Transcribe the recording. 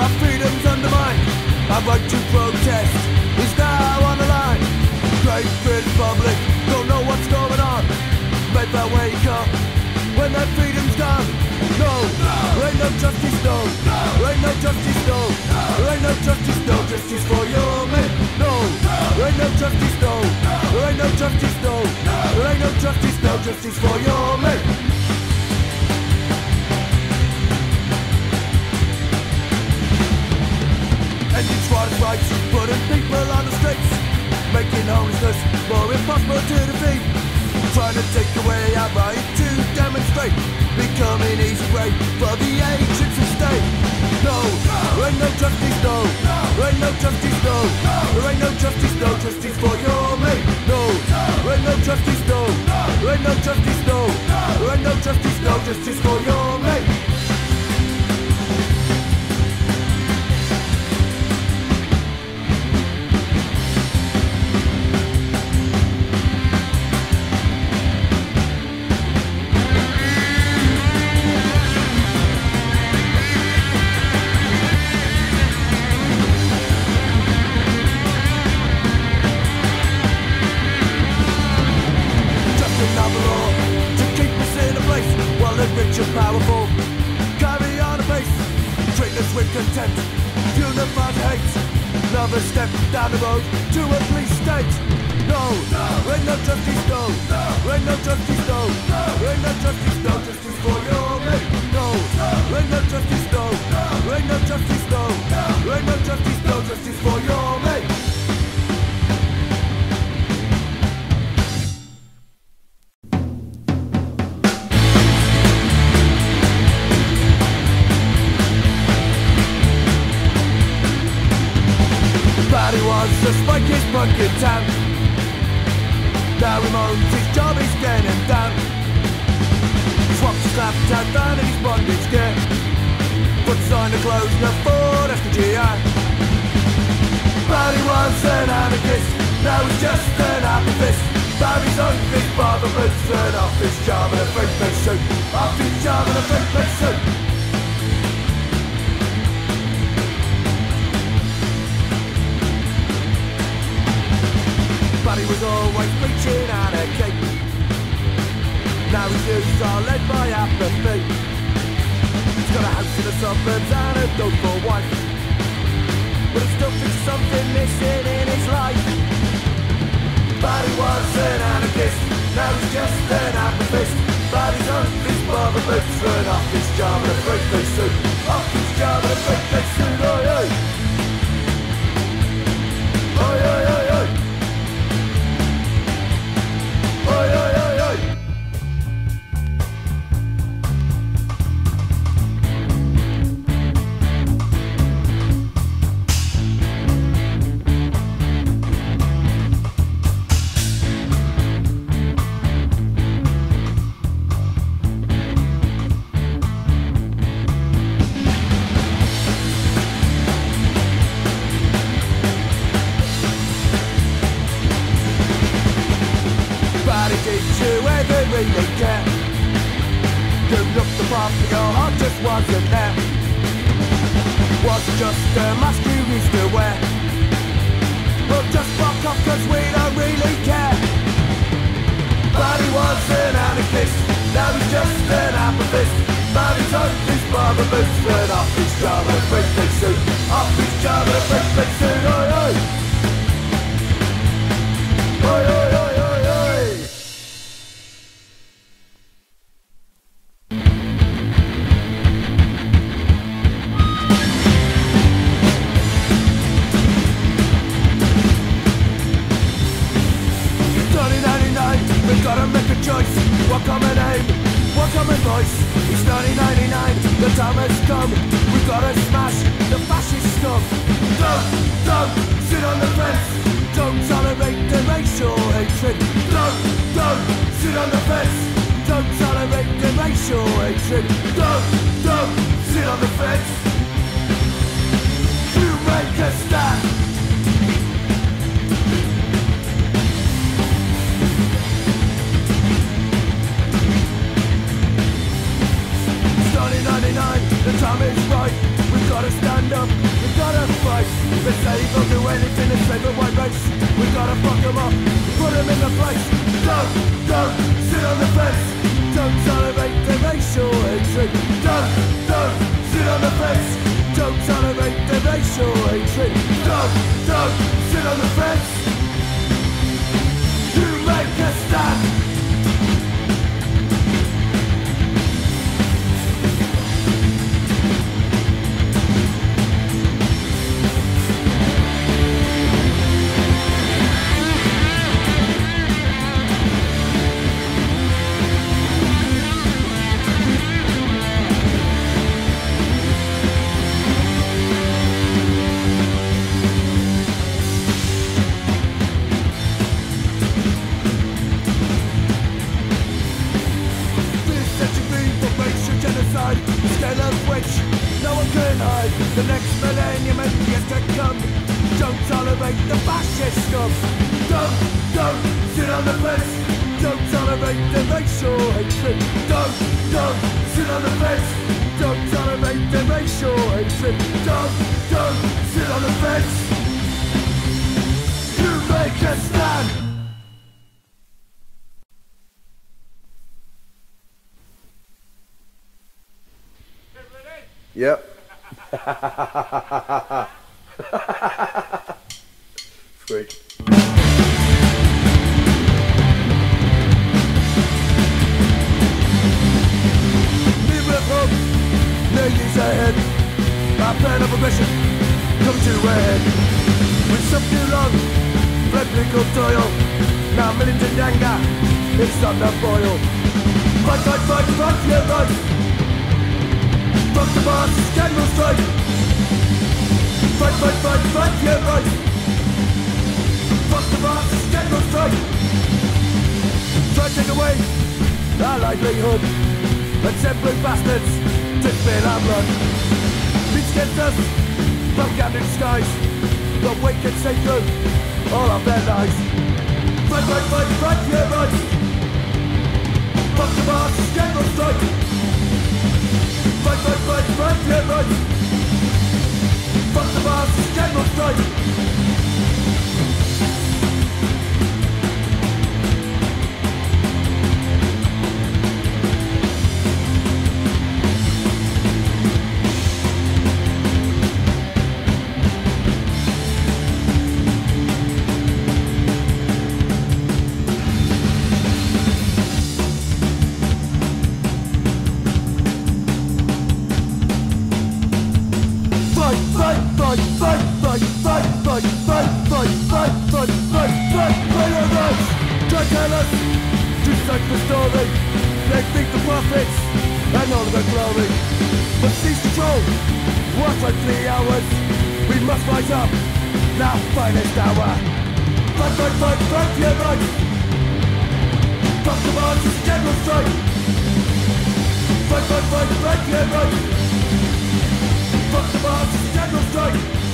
Our freedom's undermined. Our right to protest is now on the line. Great British public don't know what's going on. Make their wake up when their freedom's gone. No, there ain't no justice, no. There ain't no justice, no. There ain't no justice, no. Justice for your men. No, there ain't no justice, no. There ain't no justice, no. There ain't no justice, no. Justice for your men. Ending squatters' rights, putting people on the streets, making homelessness more impossible to defeat. Trying to take away our right to demonstrate, becoming easy prey for the agents of state. No, there ain't no justice, no. There ain't no justice, no. There ain't no justice, no. Justice for your mate. No, there ain't no justice, no. There ain't no justice, no. There ain't no justice, no. Justice for your mate. And powerful carry on apace. Treat us with contempt, fire hate. Another step down the road to a police state. No, there ain't no justice, no. There ain't no justice, no. There ain't no justice, no. Justice for your mate. No, there ain't no justice, spike his bucket tank. Now he moans his job is getting done. Swaps his laptop down in his bondage gear. Puts on the clothes in a Ford FGI. Barry was an anarchist, now he's just an activist. Barry's his barber boots and off his job in a three-piece suit. Off his job in a three-piece suit. Was always preaching anarchy Now his views are led by apathy. He's got a house in the suburbs and a dope wife. But he still thinks something missing in his life. But he was an anarchist. Now he's just an apathist But he's on his barber boots And off his job in a three-piece suit Off his job in a three-piece suit, oi Oi Body teach you ever really care You looked the part but your heart just wasn't there. Was just a mask you used to wear? Well just fuck off cause we don't really care. Barry was an anarchist Now he's just an apathist. Barry's on his barber boots And off his job a three-piece suit. Off his job a three-piece suit 1999. the time has come. We gotta smash the fascist stuff. Don't, don't sit on the fence. Don't tolerate the racial hatred. Don't, don't sit on the fence. Don't tolerate the racial hatred. Don't, don't place. Don't, don't sit on the fence. Don't tolerate the racial hatred. Don't, don't sit on the fence. Don't tolerate the racial hatred. Don't, don't sit on the fence. Can hide The next millennium and years to come. Don't tolerate the fascist scum Don't, don't sit on the fence. Don't tolerate the racial hatred. Don't, don't sit on the fence. Don't tolerate the racial hatred. Don't, don't sit on the fence. You make a stand. Yep. Freak. Live hope, no years ahead. My plan of oppression comes to an end. With something wrong, physical toil. Now millions in anger, it's starting to boil. Fight, fight, fight, fight, yeah, fight strike. Fight, fight, fight, fight your right. Fuck the scandal strike. Try to take away our livelihood. And temporary bastards to fill our blood. Reach against us from gathered skies. But we can say through all of their lies. Fight, fight, fight, fight your rights. Fuck the scandal strike. Fight, fight, fight, fight your rights. Fuck the boss, tell us to search the story. They think the prophets and all of their glory. But seize control. Watch like three hours. We must rise up. Now finest hour. Fight, fight, fight, fight for your rights. Fuck the boss, general strike. Fight, fight, fight, fight for your rights. Fuck the boss, general strike.